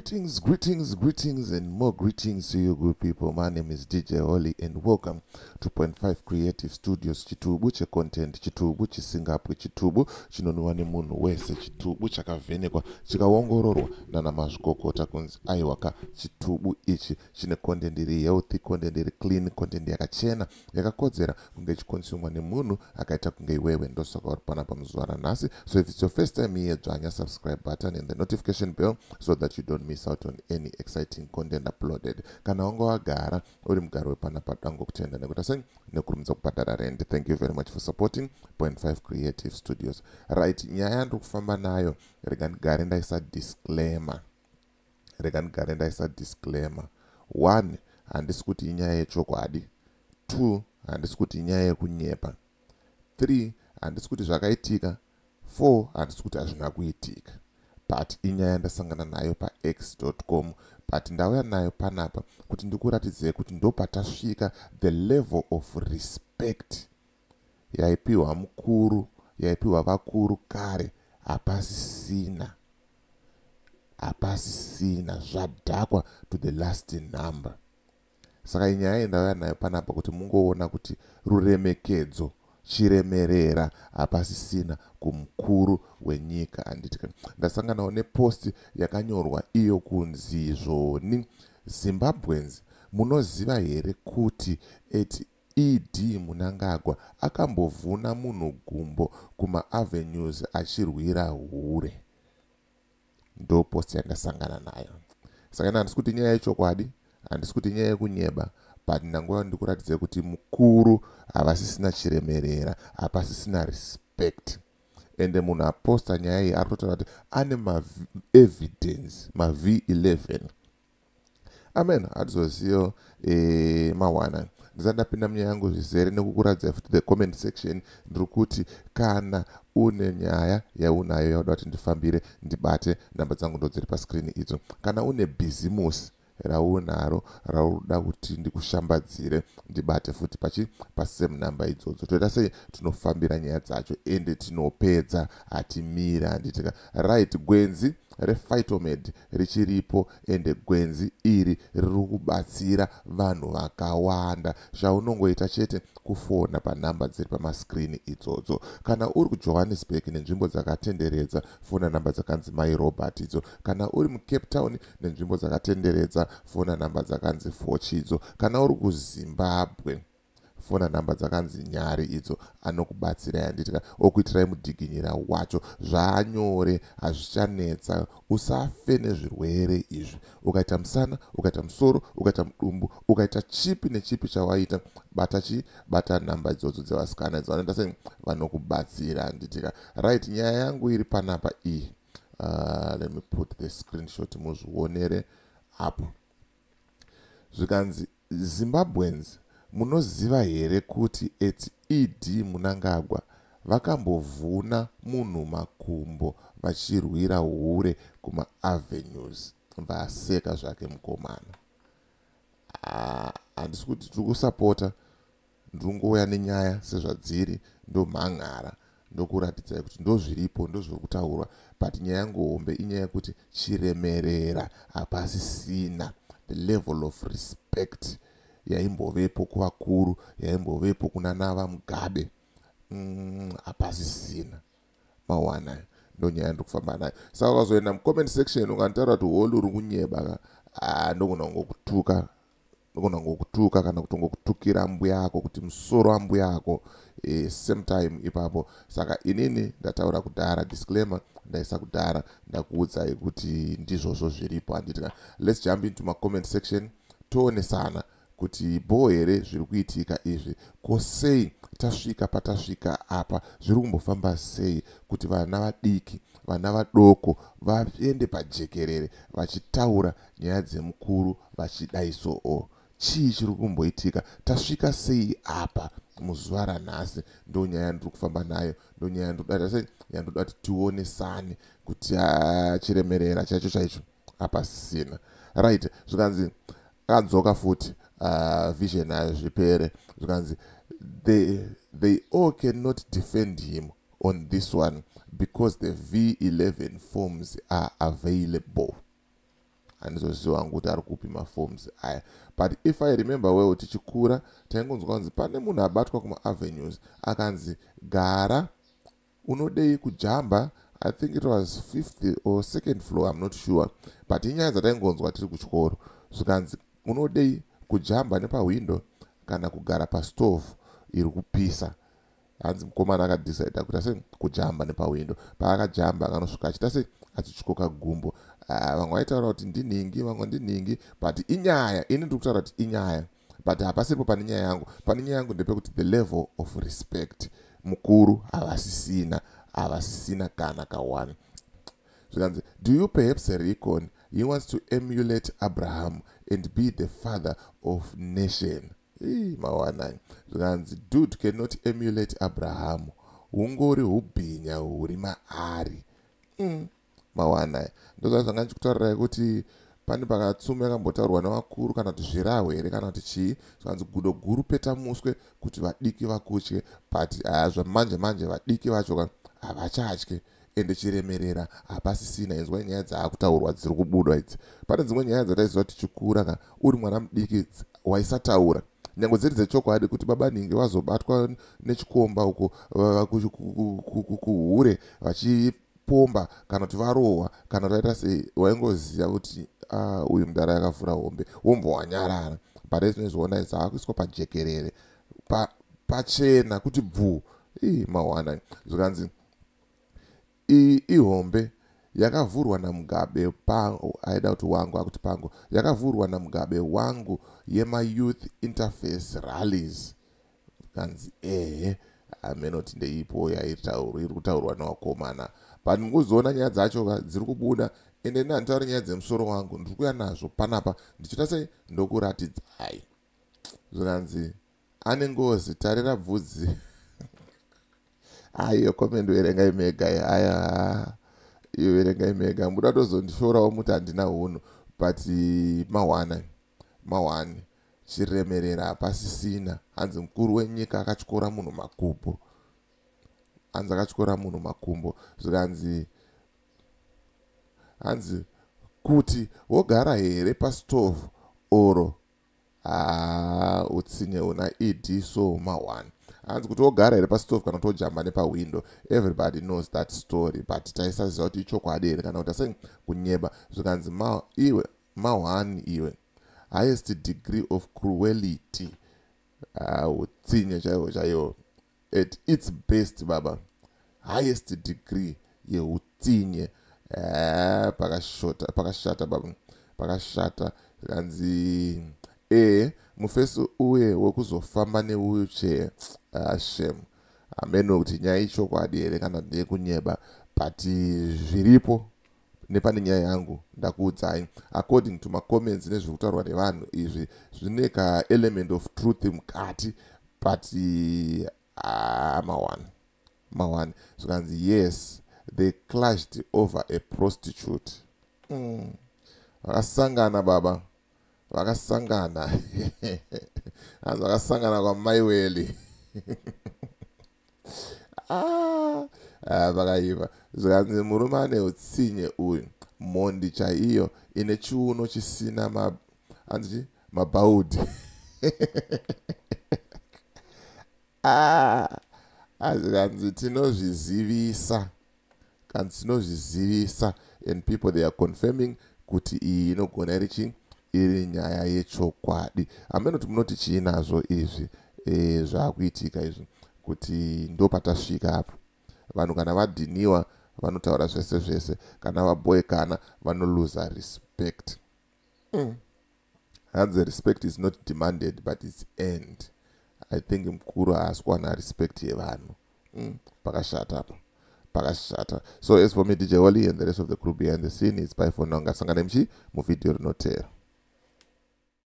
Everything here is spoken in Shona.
Greetings, greetings, greetings, and more greetings to you, good people. My name is DJ Holly, and welcome to Point Five Creative Studios. Chitubu checontent, chitubu chisingapwe, chitubu chinonwiwa nemunhu wese, chitubu chakavhenekwa chikaongororwa nana mazvikokota kunzi aiwaka chitubu ichi chine content iri healthy, content iri clean, content yakachena yakakodzera kunge ichikonsumwa nemunhu akaita kunge iwewe ndosaka uri panapa muzuva ranhasi so if it's your first time here dzvanya subscribe button and the notification bell so that you don't miss out on any exciting content uploaded. Kana wanga wagara uri mugaro wepanapa dango kutenda nekuti sei nekurumidza kubhadhara rend thank you very much for supporting point 5 creative studios. Right nyaya yandiri kufamba nayo rega ndigare ndaisa disclaimer. Rega ndigare ndaisa disclaimer. One handisi kuti inyaya yechokwadi. Two handisi kuti inyaya yekunyepa. Three handisi kuti zvakaitika. Four handisi kuti hazvina kuitika but inyaya yandasangana nayo pax com but ndauya nayo panapa kuti ndikuratidzei kuti ndopatasvika the level of respect. Yaipiwa mukuru yaipiwa vakuru kare hapasisina hapasisina zvadhakwa to the last number. Saka inyaya yendauya nayo panapa kuti mungoona kuti ruremekedzo chiremerera hapasisina kumukuru wenyika. Handitika ndasanganawo neposti yakanyorwa iyo kunzi zvoni zimbabwens munoziva here kuti eti ed munangagwa akambovhuna munhu gumbo kumaavenues achirwira hure? Ndo posti yandasangana nayo. Saka ina handisi kuti nyaya yechokwadi handisi kuti nyaya yekunyeba but ndangoya ndikuratidzai kuti mukuru havasisina chiremerera hapasisina respect. Ende munhu aposta nyaya iyi ari kutotaura kuti ane maevidence mavh11 amen hatizozivo e, mawana ndisati ndapinda munyaya yangu zvizere nekukuratidzai futi the comment section ndiri kuti kana une nyaya yaunayo yauda kuti ndifambire ndibate nhamba dzangu ndo dziri pascrini idzo. Kana une bhizimusi raunaro rauda kuti ndikushambadzire ndibate futi pachi pasame namba idzodzo toita sei tinofambira nyaya dzacho ende tinopedza hatimira handitika right gwenzi refitomed richiripo ende gwenzi iri riri kubatsira vanhu vakawanda. Zvaunongoita chete kufona panhamba dziri pamaskrini idzodzo. Kana uri kujohannesburg nenzvimbo dzakatenderedza fona nhamba dzakanzi mai robert idzo. Kana uri mucape town nenzvimbo dzakatenderedza fona nhamba dzakanzi fochidzo kana uri kuzimbabwe fona nhamba dzakanzi nyari idzo anokubatsirai handitika okuitirai mudhiginyira wacho. Zvaanyore hazvichanetsa usafe nezvirwere izvi. Ukaita musana ukaita musoro ukaita mudumbu ukaita chipi nechipi chawaita bata chi bata nhamba idzodzo dzevasikana idzo. Vanoita sei? Vanokubatsira handitika right nyaya yangu iri panapa iyi. Uh, let me put the screenshot muzvionere apo. Zvikanzi zimbabwens munoziva here kuti eti ed munangagwa vakambovhuna munhu makumbo vachirwira hure kumaavenues vaseka zvake mukomana. Handisi kuti tiri kusapota. Ndiri ngouya nenyaya sezvadziri ndomhan'ara ndokuratidzai kuti ndozviripo ndozviri kutaurwa but nyaya yangu hombe inyaya yekuti chiremerera hapasisina. The level of respect yaimbovepo kuvakuru yaimbovepo kuna nava mugabe. Hapasisina mm, mawana ndonyaya yandiri kufamba nayo. Saka ukazoenda mucomment section ukanditaura kuti holi uri kunyeba ndogona kungokutuka ndogona ngokutuka kana kuti ngokutukira mbuya ako kuti musoro wambuya ako e, same time ipapo. Saka inini ndataura kudhara disclaimer ndaisa kudhara ndakuudzai kuti ndizvozvo zviripo. Handitika let's jump into macomment section toonesana kuti bho here zviri kuitika izvi? Kosei tasvika patasvika apa? Zviri kumbofamba sei kuti vana vadiki vana vadoko vaende pajekerere vachitaura nyaya dzemukuru vachidaisowo chii chiri kumboitika? Tasvika sei apa? Muzuva ranhasi ndo nyaya yandiri kufamba nayo ndo nyaya yandoda sei? Yandoda kuti tionesane kuti chiremerera chaicho chaicho. Hapasisina right zvikanzi akadzoka futi uh, vision nayo zvipere. Zvikanzi they, they all cannot defend him on this one because the v11 forms are available. Handizoziva hangu kuti ari kupi maforms aya. But if i remember well tichikura taingonzwa kunzi pane munhu abatwa kumaavenues akanzi gara unodei kujamba? I think it was fifth or second floor i'm not sure. But inyaya dzataingonzwa tiri kuchikoro. Zvikanzi unodei kujamba nepahwindo kana kugara pastove iri kupisa. Hanzi mukomana akadhisaida kuti ase kujamba nepahwindo paakajamba akanosvika achita sei achityoka gumbo. Ah, vamwe vaitaura kuti ndinhingi vamwe ndinhingi but inyaya ini ndiri kutaura kuti inyaya but hapasiripo pane nyaya yangu. Pane nyaya yangu ndepekuti the level of respect mukuru havasisina havasisina kana kaone zvikanzi do you perhaps recon he wants to emulate abraham and be the father of nation. Mawanai. Zvikanzi dude cannot emulate abraham. Hungori ubhinya huri maari. Mm. mawanai. Ndozva zvanga ndichikutaurirai kuti pane pakatsumi yakambotaurwa nevakuru kana kuti zvirahwe here kana kuti chii? Zvanzi gudo guru peta muswe kuti vadiki vakutye but zvamanje manje vadiki vacho havachatye ende chiremerera hapasisina. Inzwa nyaya dzaakutaurwa dziri kubudwa idzi. Pane dzimwe nyaya dzataiziva tichikura ka uri mwana mudiki waisataura. Nyange dziri dzechokwadi kuti baba ningi vazobatwa nechikomba uko kuhure vachipomba kana kuti varohwa kana kuti vaita sei. Waingoziva kuti uyu mudara yakavhura hombe wombowanyarara. But ezvinezviona dzaakuiswa pajekerere pachena kuti bvu ii mawana zvikanzi ihombe yakavhurwa namugabe pangu aida kuti wangu akuti pangu yakavhurwa namugabe wangu yemayouth interface rallies. Kanzi ehe amenoti ndeipo yairi kutaurwa nevakomana but mukuzoona nyaya dzacho dziri kubuda ende nanditauri nyaya dzemusoro wangu ndiri kuya nazvo panapa ndichita sei? Ndokuratidzai zvikanzi ane ngozi tarira bvudzi aiyo komendo verengai mega aya iyo verengai mega muda tozondishorawo muti handina unhu but mahwana mahwani chiremerera hapasisina hanzi mukuru wenyika akatyora munhu makumbo. Hanzi akatyora munhu makumbo. Zvikanzi hanzi kuti wogara here pastovhu oro? Haa utsinye una ed so mahwani hanzi kuti wogara here pastove kana kuti wojamba nepahwindo everybody knows that story but taisaziva kuti ichokwadi here kana kuti asei kunyeba zvikanzi iwe mahwani iwe highest degree of cruelity utsinye uh, chaiwo chaiwo at its best baba. Highest degree yeutsinye uh, pakashota pakashata baba. Pakashata zvikanzi e mufeso uye wekuzofamba newheelchair. Ashem hameno kuti nyaya ichokwadi here kana ndeyekunyeba but zviripo nepane nyaya yangu ndakuudzai. According to macomments nezviri kutaurwa nevanhu izvi zvine kaelement of truth mukati but ah, maone maone. Zvikanzi yes they clashed over a prostitute. Mm. vakasangana baba vakasangana hanzi vakasangana kwamaiweli ah, ah, vakaiva zvikanzi murume ane utsinye uyu. Mhondi chaiyo ine chiuno chisina hanzi mabhaudhi zvikanzi ah, tinozvizivisa. Kanzi tinozvizivisa and people they are confirming kuti iyi inogona iri chii iri nyaya yechokwadi. Hamenoti munoti chii nazvo izvi e, zvaakuitika izvi kuti ndo patasvika apo. Vanhu kana vadhiniwa vanotaura zvese zvese. Kana vaboekana vanoluza respect. Mm. hanzi respect is not demanded but its end i think mukuru haasi kuwana respect yevanhu mm. pakashata apo. Pakashata. So as for me dj wally and the rest of the crew behind the scene its by for now. Ngasangane muchi muvhidhiyo rinotera